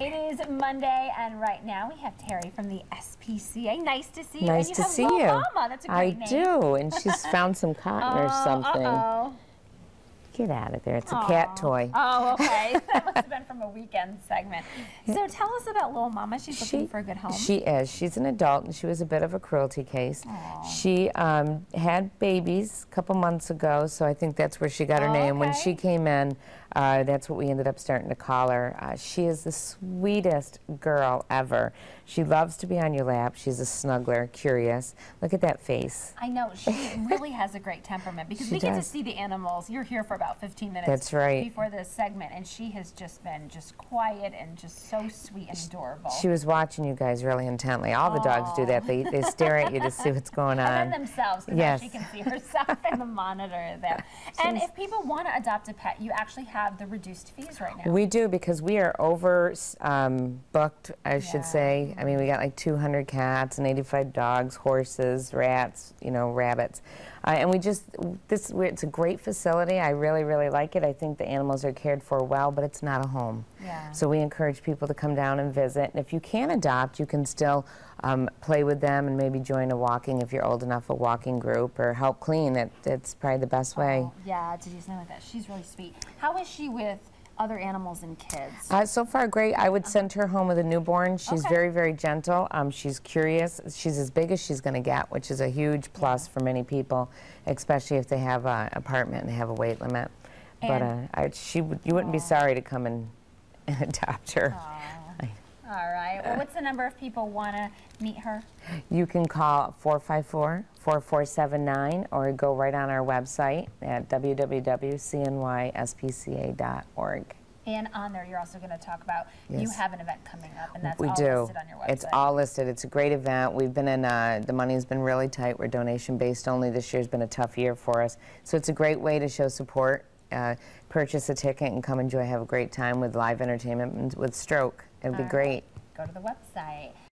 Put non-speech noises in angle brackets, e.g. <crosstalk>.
It is Monday, and right now we have Terry from the SPCA. Nice to see you. Nice to see Lil you. Mama. That's a I great name. do, and she's found some cotton or <laughs> Oh, something. Uh-oh. Get out of there. It's a cat toy. Oh, okay. <laughs> weekend segment. So tell us about Little Mama. She's looking for a good home. She is. She's an adult, and she was a bit of a cruelty case. She um, had babies a couple months ago, so I think that's where she got her Oh, name. When she came in, uh, that's what we ended up starting to call her. Uh, she is the sweetest girl ever. She loves to be on your lap. She's a snuggler, curious. Look at that face. I know she really has a great temperament because She we get to see the animals. You're here for about 15 minutes. That's right. Before this segment, and she has just been just quiet and just so sweet and adorable. She was watching you guys really intently. All the dogs do that. They, they stare at you to see what's going <laughs> on. and themselves, Yes. she can see herself in the monitor there. <laughs> And if people want to adopt a pet, you actually have the reduced fees right now. We do because we are over um, booked, I should say. I mean, we got like 200 cats and 85 dogs, horses, rats, you know, rabbits. Uh, and we just, this, it's a great facility. I really, really like it. I think the animals are cared for well, but it's not a home. Yeah. So we encourage people to come down and visit. And if you can't adopt, you can still um, play with them and maybe join a walking, if you're old enough, a walking group or help clean. It, it's probably the best way. Oh, yeah, to do something like that. She's really sweet. How is she with other animals and kids? Uh, so far, great. I would send her home with a newborn. She's Okay. very, very gentle. Um, she's curious. She's as big as she's going to get, which is a huge plus for many people, especially if they have an apartment and they have a weight limit. but uh, I, she, you wouldn't be sorry to come and, and <laughs> adopt her. I- All right. Well, what's the number if people want to meet her? You can call 454 4479 or go right on our website at www.cnyspca.org. And on there, you're also going to talk about you have an event coming up, and that's we all do. listed on your website. It's all listed. It's a great event. We've been in, uh, the money's been really tight. We're donation based only. This year's been a tough year for us. So it's a great way to show support. Uh, purchase a ticket and come enjoy, have a great time with live entertainment with Stroke. It'll be All right. great. Go to the website.